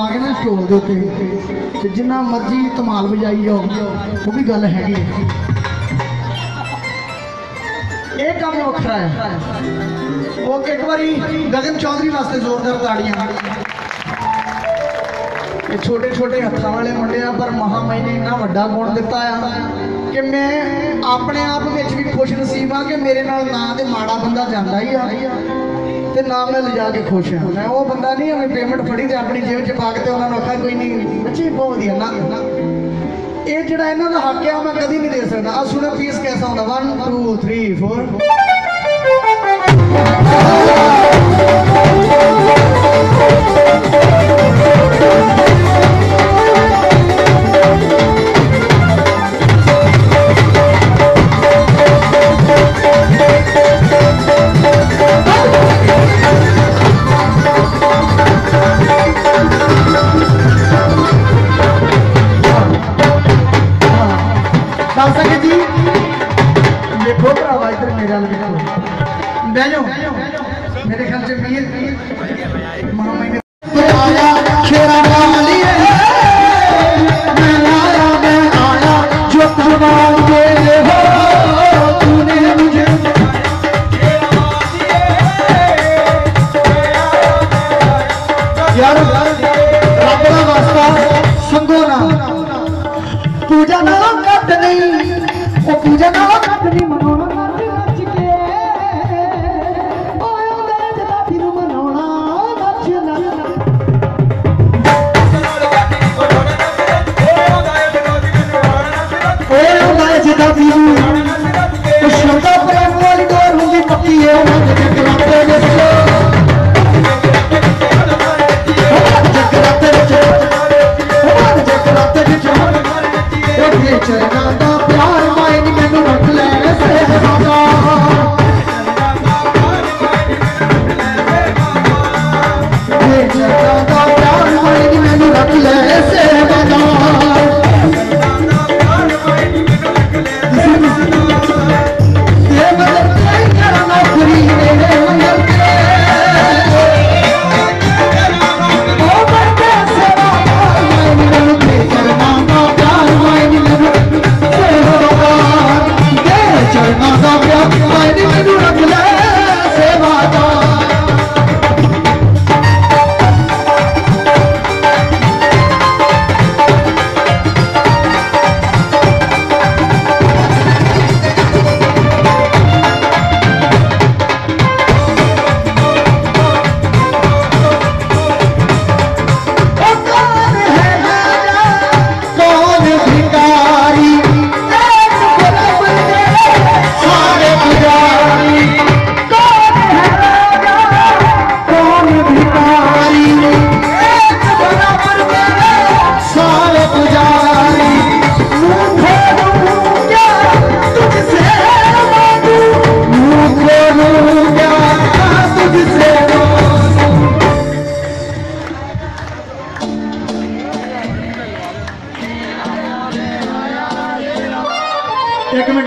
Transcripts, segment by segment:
ਪਾ ਕੇ ਨਾ ਸਟੋਲ ਦੇ ਉੱਤੇ। ਤੇ ਜਿੰਨਾ ਮਰਜ਼ੀ ਧਮਾਲ ਵਜਾਈ ਜਾਓ, ਉਹ ਵੀ ਗੱਲ ਹੈਗੀ ਇਹ ਕੰਮ ਵੱਖਰਾ ਹੈ। ਉਹ ਇੱਕ ਵਾਰੀ ਗਗਨ ਚੌਧਰੀ ਵਾਸਤੇ ਜ਼ੋਰਦਾਰ ਤਾੜੀਆਂ। ਇਹ ਛੋਟੇ ਛੋਟੇ ਹੱਥਾਂ ਵਾਲੇ ਮੁੰਡੇ ਆ, ਪਰ ਮਹਾਮਾਈ ਨੇ ਇੰਨਾ ਵੱਡਾ ਗੁਣ ਦਿੱਤਾ ਆ ਕਿ ਮੈਂ ਆਪਣੇ ਆਪ ਵਿੱਚ ਵੀ ਖੁਸ਼ ਨਸੀਬ ਆ ਕਿ ਮੇਰੇ ਨਾਲ ਨਾ ਤੇ ਮਾੜਾ ਬੰਦਾ ਜਾਂਦਾ ਹੀ ਆ। ਤੇ ਨਾ ਮੈਂ ਲਿਜਾ ਕੇ ਖੁਸ਼ ਹਾਂ। ਮੈਂ ਉਹ ਬੰਦਾ ਨਹੀਂ ਐਵੇਂ ਪੇਮੈਂਟ ਫੜੀ ਤੇ ਆਪਣੀ ਜੇਬ 'ਚ ਪਾ ਕੇ ਤੇ ਉਹਨਾਂ ਨੂੰ ਆਖਾਂ ਕੋਈ ਨਹੀਂ, ਬੱਚੇ ਬਹੁਤ ਵਧੀਆ। ਨਾ ਨਾ। ਇਹ ਜਿਹੜਾ ਇਹਨਾਂ ਦਾ ਹੱਕ ਆ ਉਹ ਮੈਂ ਕਦੀ ਨਹੀਂ ਦੇ ਸਕਦਾ। ਆ ਸੁਣੋ ਪੀਸ ਕਿਹਦਾ ਹੁੰਦਾ? 1 2 3 4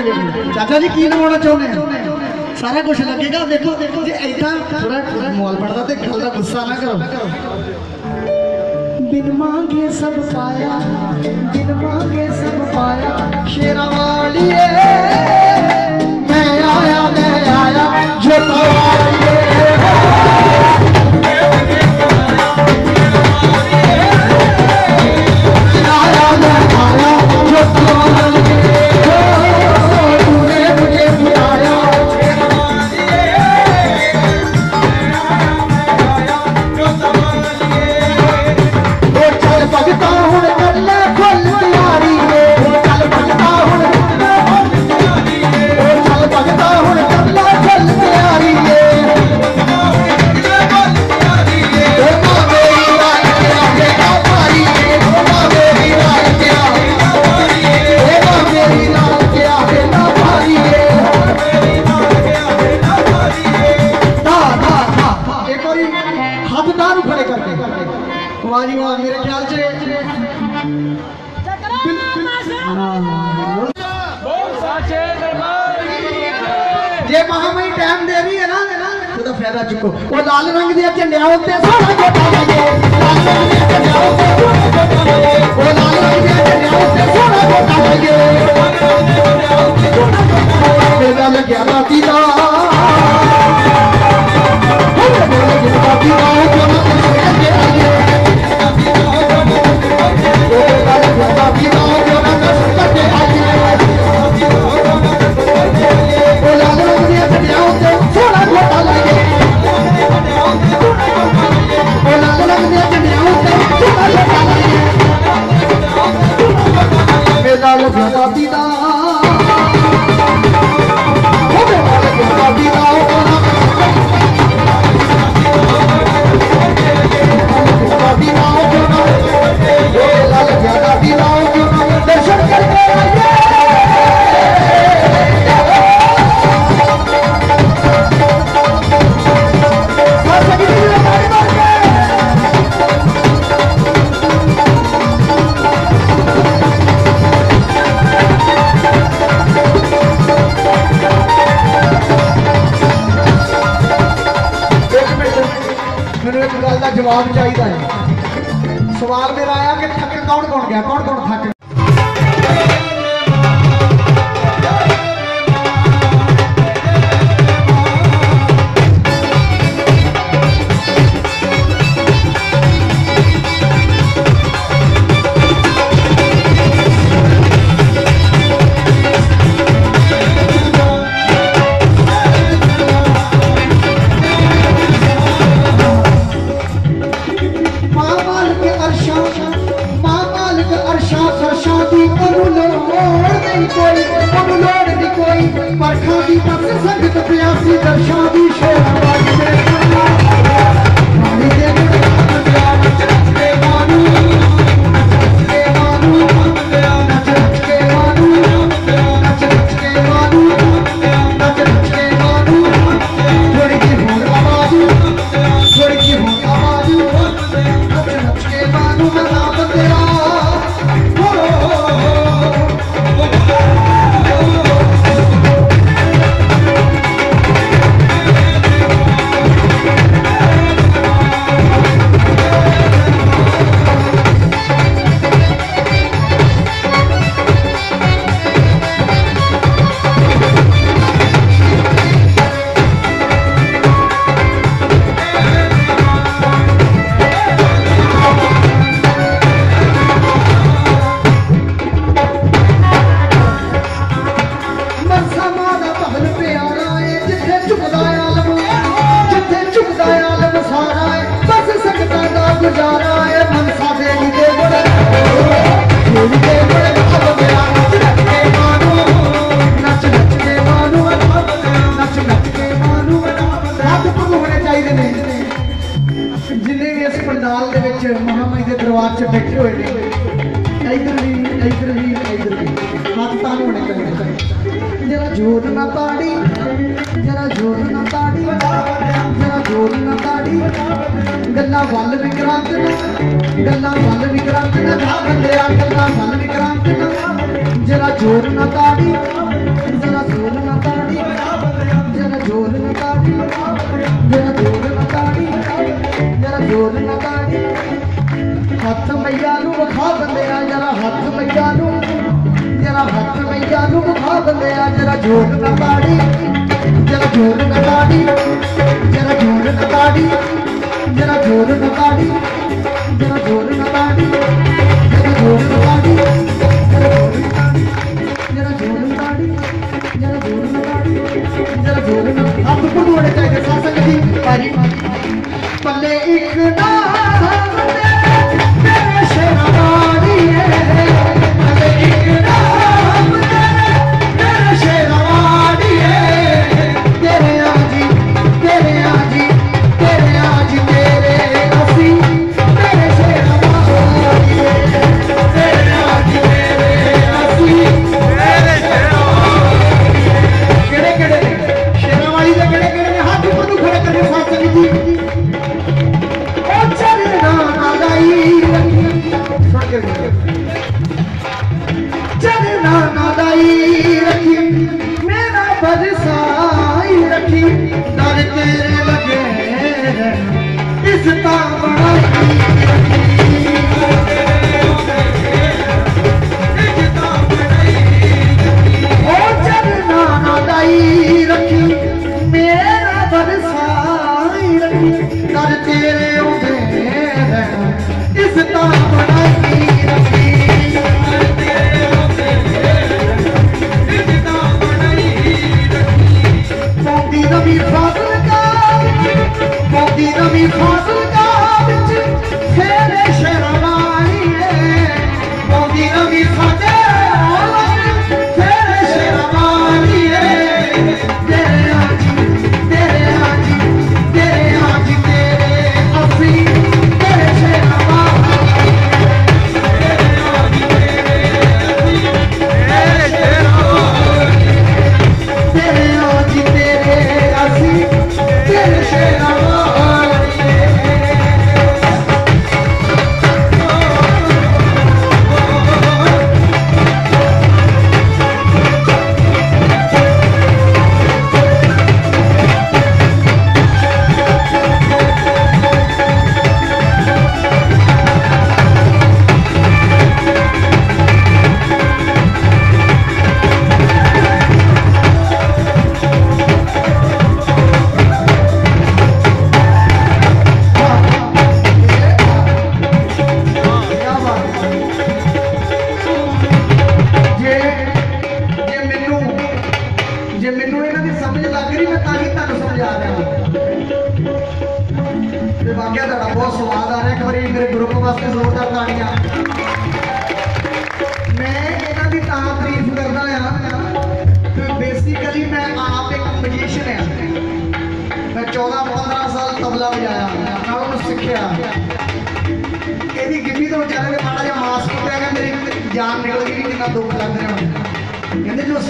ਇੱਕ ਮਿੰਟ ਚਾਚਾ ਜੀ, ਕੀ ਲਵਾਉਣਾ ਚਾਹੁੰਦੇ ਆ ਸਾਰਾ ਕੁਝ ਲੱਗੇਗਾ। ਦੇਖੋ ਦੇਖੋ, ਜੇ ਐਦਾਂ ਥੋੜਾ ਮੋਲ ਪੜਦਾ ਤੇ ਗੱਲ ਦਾ ਗੁੱਸਾ ਨਾ ਕਰੋ। ਬਿਨ ਮੰਗੇ ਸਭ ਪਾਇਆ, ਬਿਨ ਮੰਗੇ ਸਭ ਪਾਇਆ। ਸ਼ੇਰਾਂ ਵਾਲੀਏ, ਮੈਂ ਆਇਆ ਮੈਂ ਆਇਆ ਜੋ ਤਵਾਲੀਏ ਜੋਰ ਨਾ ਤਾੜੀ, ਮੇਰਾ ਜੋਰ ਨਾ ਤਾੜੀ, ਮੇਰਾ ਜੋਰ ਨਾ ਤਾੜੀ। ਹੱਥ ਮਈਆ ਨੂੰ ਵਿਖਾ ਬੰਦਿਆ ਜਰਾ ਹੱਥ ਮਈਆ ਨੂੰ, ਜਰਾ ਹੱਥ ਮਈਆ ਨੂੰ ਵਿਖਾ ਬੰਦਿਆ ਜਰਾ ਜੋਰ ਨਾ ਤਾੜੀ, ਜਰਾ ਜੋਰ ਨਾ ਤਾੜੀ, ਜਰਾ ਜੋਰ ਨਾ ਤਾੜੀ, ਜਰਾ ਜੋਰ ਨਾ ਤਾੜੀ, ਜਰਾ ਜੋਰ ਨਾ ਤਾੜੀ। Kohle, deine Wasser.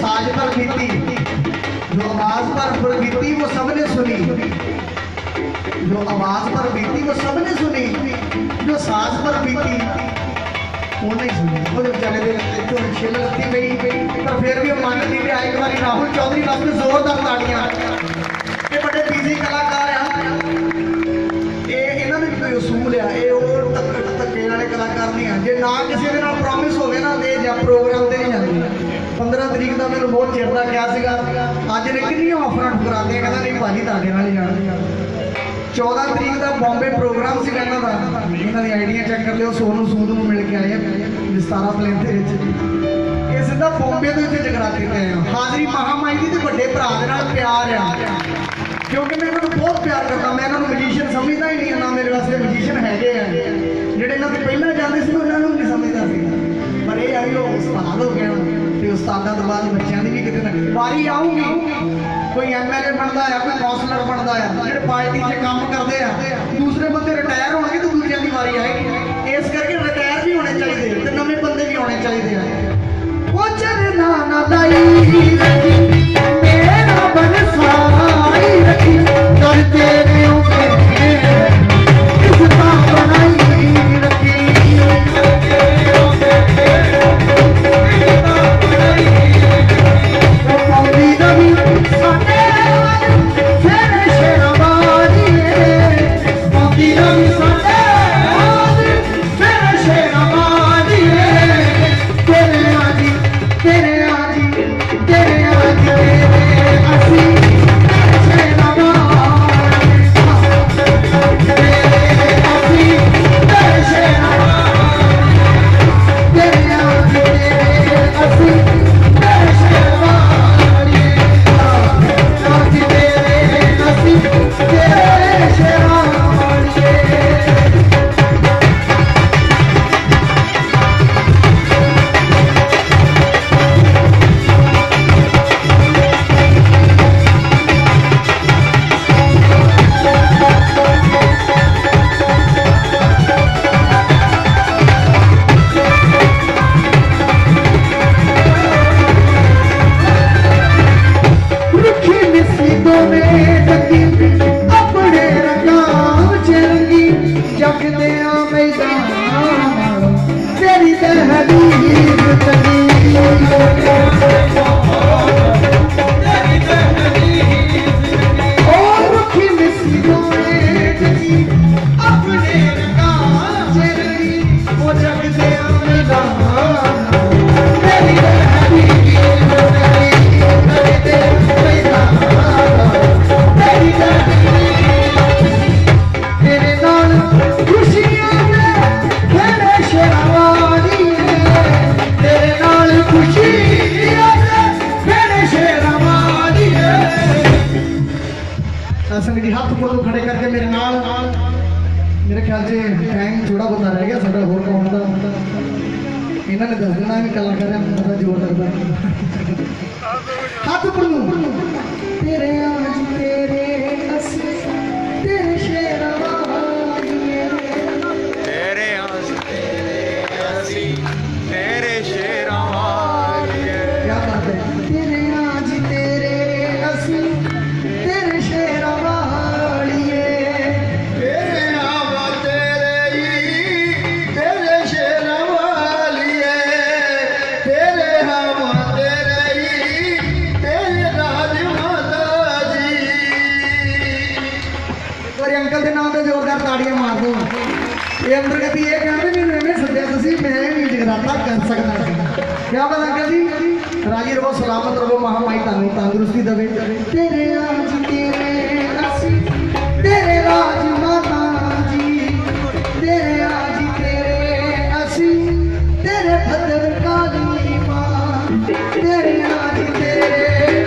ਹੁਣ ਕਹਿੰਦੇ ਜੋ ਸਾਜ ਪਰ ਬੀਤੀ ਜੋ ਆਵਾਜ਼ ਪਰ ਪਰ ਬੀਤੀ ਉਹ ਸਭ ਨੇ ਸੁਣੀ जो आवाज पर बीती वो सबने सुनी जो साज पर बीती वो नहीं सुनी वो बेचारे दे तो छिल लगती पई पर फिर भी मन नहीं लिया एक बार राहुल चौधरी वास्ते जोरदार ताड़ियां ये बड़े बिजी कलाकार आ ਇਹ ਇਹਨਾਂ ਦੇ ਵੀ ਕੋਈ ਉਸੂਲ ਆ ਇਹ ਉਹ ਧੱਕੇ ਧੱਕੇ ਵਾਲੇ ਕਲਾਕਾਰ ਨਹੀਂ ਆ ਜੇ ਨਾ ਕਿਸੇ ਦੇ ਨਾਲ ਪ੍ਰੋਮਿਸ ਹੋਵੇ ਨਾ ਦੇ ਜਾਂ ਪ੍ਰੋਗਰਾਮ ਤੇ ਨਹੀਂ ਜਾਂਦੇ 15 ਤਰੀਕ ਦਾ ਮੈਨੂੰ ਬਹੁਤ ਚਿਰ ਦਾ ਕਿਹਾ ਸੀਗਾ। ਅੱਜ ਨੇ ਕਿੰਨੀਆਂ ਆਫਰਾਂ ਠੁਕਰਾਤੀਆਂ ਕਹਿੰਦਾ ਨਹੀਂ ਭਾਜੀ ਤੁਹਾਡੇ ਨਾਲ ਹੀ ਜਾਣਾ। 14 ਤਰੀਕ ਦਾ ਬੰਬੇ ਪ੍ਰੋਗਰਾਮ ਸੀ ਇਹਨਾਂ ਦਾ। ਇਹਨਾਂ ਦੀ ਆਈਡੀਆਂ ਚੈੱਕ ਕਰ ਲਿਓ, ਸੋਨੂ ਸੂਦ ਨੂੰ ਮਿਲ ਕੇ ਆਏ ਆ, ਵਿਸਤਾਰਾ ਪਲੇਨ ਦੇ ਵਿੱਚ। ਇਹ ਸਿੱਧਾ ਬੰਬੇ ਤੋਂ ਇੱਥੇ ਜਗਰਾਤੇ ਤੇ ਆਏ ਹਾਜ਼ਰੀ ਮਹਾਮਾਈ ਦੀ ਤੇ ਵੱਡੇ ਭਰਾ ਦੇ ਨਾਲ ਪਿਆਰ ਆ। ਕਿਉਂਕਿ ਮੈਂ ਇਹਨਾਂ ਨੂੰ ਬਹੁਤ ਪਿਆਰ ਕਰਦਾ, ਮੈਂ ਇਹਨਾਂ ਨੂੰ ਮਜੀਸ਼ੀਅਨ ਸਮਝਦਾ ਹੀ ਨਹੀਂ ਨਾ ਮੇਰੇ ਵਾਸਤੇ ਮਜੀਸ਼ੀਅਨ ਹੈਗੇ ਆ। ਜਿਹੜੇ ਇਹਨਾਂ ਤੋਂ ਪਹਿਲਾਂ ਜਾਂਦੇ ਸੀ, ਮੈਂ ਉਹਨਾਂ ਨੂੰ ਨਹੀਂ ਸਮਝਦਾ ਸੀ ਪਰ ਇਹ ਆ ਵੀ ਉਹ ਉਸਤਾਦ ਹੋ ਗਿਆ ਉਸਤਾਦਾਂ ਤੋਂ ਬਾਅਦ ਬੱਚਿਆਂ ਦੀ ਵੀ ਕਿਤੇ ਨਾ ਕਿਤੇ ਵਾਰੀ ਆਊਗੀ। ਕੋਈ ਐਮਐਲਏ ਬਣਦਾ ਆ, ਕੋਈ ਕੌਂਸਲਰ ਬਣਦਾ ਆ, ਜਿਹੜੇ ਪਾਰਟੀ 'ਚ ਕੰਮ ਕਰਦੇ ਆ, ਦੂਸਰੇ ਬੰਦੇ ਰਿਟਾਇਰ ਹੋਣਗੇ ਤੇ ਦੂਜਿਆਂ ਦੀ ਵਾਰੀ ਆਏਗੀ। ਇਸ ਕਰਕੇ ਰਿਟਾਇਰ ਵੀ ਹੋਣੇ ਚਾਹੀਦੇ ਤੇ ਨਵੇਂ ਬੰਦੇ ਵੀ ਆਉਣੇ ਚਾਹੀਦੇ ਆ। ਉਹ ਚਰਨਾ ਨਾ ਲਾਈ ਇਹਨਾਂ ਨੇ ਦੱਸ ਦੇਣਾ ਵੀ ਕਲਾਕਾਰਾਂ ਕਿਆ ਬਾਤ ਅੰਕਲ ਜੀ? ਰਾਜੀ ਰਹੋ ਸਲਾਮਤ ਰਹੋ ਮਹਾਮਾਈ ਤੁਹਾਨੂੰ ਤੰਦਰੁਸਤੀ ਦੇਵੇ। ਤੇਰੇ ਆਜ ਤੇਰੇ ਅਸੀਂ ਤੇਰੇ ਰਾਜ ਮਾਤਾ ਜੀ। ਤੇਰੇ ਆਜ ਤੇਰੇ ਅਸੀਂ ਤੇਰੇ ਫਦਰ ਕਾਲੀ ਮਾਂ। ਤੇਰੇ ਆਜ ਤੇਰੇ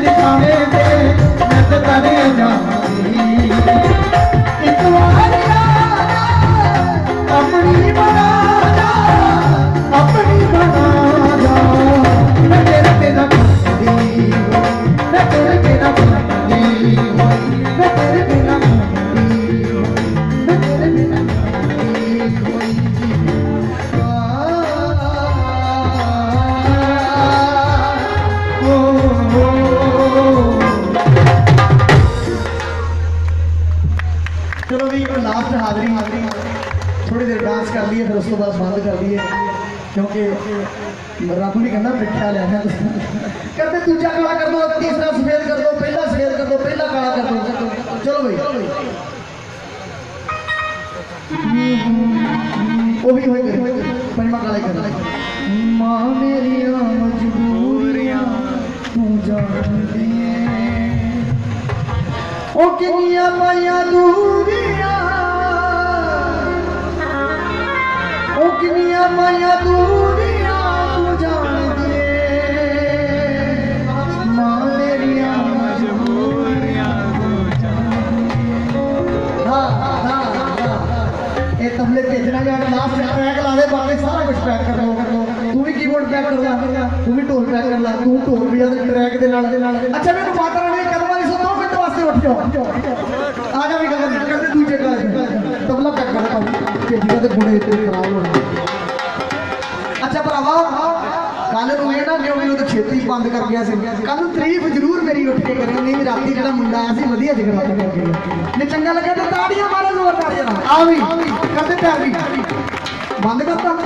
ਦਿਖਾਵੇ ਤੇ ਮੈਂ ਤੇ ਤਰ ਜਾਵਾਂਗੀ। ਕਿਉਂਕਿ ਰੱਬ ਵੀ ਕਹਿੰਦਾ ਪ੍ਰੀਖਿਆ ਲੈ ਆਇਆ ਕਰਦੇ ਦੂਜਾ ਕਾਲਾ ਕਰ ਦੋ ਤੀਸਰਾ ਸਫੇਦ ਕਰ ਦੋ ਪਹਿਲਾ ਸਫੇਦ ਕਰ ਦੋ ਪਹਿਲਾ ਕਾਲਾ ਕਰ ਦੋ ਚਲੋ ਬਈ ਉਹ ਵੀ ਹੋਏ ਗਏ ਪੰਜਵਾਂ ਕਾਲਾ ਹੀ ਕਰ ਮਾਂ ਮੇਰੀਆਂ ਮਜਬੂਰੀਆਂ ਤੂੰ ਜਾਣਦੀ ਏ ਉਹ ਕਿੰਨੀਆਂ ਲਾ ਤੂੰ ਢੋਲ ਵੀ ਉਹਦੇ ਟਰੈਕ ਦੇ ਨਾਲ ਦੇ ਨਾਲ ਅੱਛਾ ਮੈਨੂੰ ਮਾਤਾ ਰਾਣੀ ਕਦਮਾਂ ਦੀ ਸੋ ਦੋ ਮਿੰਟ ਵਾਸਤੇ ਉੱਠ ਜਾਓ ਆ ਜਾ ਵੀ ਗਗਨ ਕਰਦੇ ਦੂਜੇ ਕਾਲ ਤਬਲਾ ਪੈਕ ਕਰ ਪਾਉ ਭੇਜੀਗਾ ਤੇ ਗੁਣੇ ਤੇਰੇ ਖਰਾਬ ਹੋਣੇ। ਅੱਛਾ ਭਰਾਵਾ ਕੱਲ ਨੂੰ ਇਹ ਨਾ ਕਿਉਂ ਮੈਨੂੰ ਤਾਂ ਛੇਤੀ ਬੰਦ ਕਰ ਗਿਆ ਸੀ। ਕੱਲ ਨੂੰ ਤਾਰੀਫ ਜ਼ਰੂਰ ਮੇਰੀ ਉੱਠ ਕੇ ਕਰਿਓ ਨਹੀਂ ਰਾਤੀ ਜਿਹੜਾ ਮੁੰਡਾ ਆਇਆ ਸੀ ਵਧੀਆ ਜਗਰਾਤਾ ਕਰਕੇ। ਗਿਆ ਨੇ ਚੰਗਾ ਲੱਗਾ ਤਾਂ ਤਾੜੀਆਂ ਮਾਰੋ ਜ਼ੋਰਦਾਰ ਜਰਾ ਆ ਵੀ। ਕਰਦੇ ਪਿਆਰ ਵੀ। ਬੰਦ ਕਰਤਾ।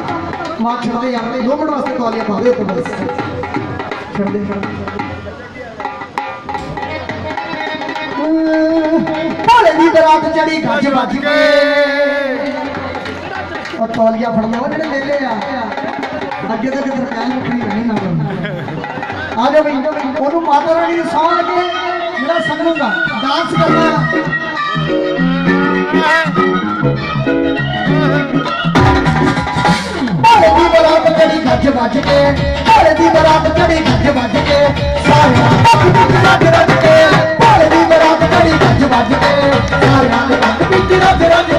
ਮਾਰ ਛੱਡਦੇ ਯਾਰ ਤੇ 2 ਮਿੰਟ ਵਾਸਤੇ ਕਾਲੀਆਂ ਪਾ ਦੇ ਉੱਤੇ ਭੋਲੇ ਦੀ ਬਰਾਤ ਚੜੀ ਗੱਜ ਵੱਜ ਕੇ। ਉਹ ਤੌਲੀਆ ਫੜਨਾ ਉਹ ਜਿਹੜੇ ਵੇਲੇ ਆ। ਅੱਗੇ ਤਾਂ ਕਿਤੇ ਕਹਿਣ ਉੱਠੀ ਨਹੀਂ ਨਾ। ਆ ਜਾ ਬਈ ਉਹਨੂੰ ਮਾਤਾ ਰਾਣੀ ਨੂੰ ਸੌਂ ਲੱਗੇ ਜਿਹੜਾ ਸੰਗੂਗਾ ਡਾਂਸ ਕਰਨਾ। ਬਰਾਤ ਕੜੀ ਗੱਜ ਵੱਜ ਕੇ ਭੋਲੇ ਦੀ ਬਰਾਤ ਕੜੀ ਗੱਜ ਵੱਜ ਕੇ ਸਾਰਿਆਂ ਪੱਖ ਵਿੱਚ ਰੱਜ ਰੱਜ ਕੇ ਭੋਲੇ ਦੀ ਬਰਾਤ ਕੜੀ ਗੱਜ ਵੱਜ ਕੇ ਸਾਰਿਆਂ ਦੇ ਪੱਖ ਵਿੱਚ ਰੱਜ ਰੱਜ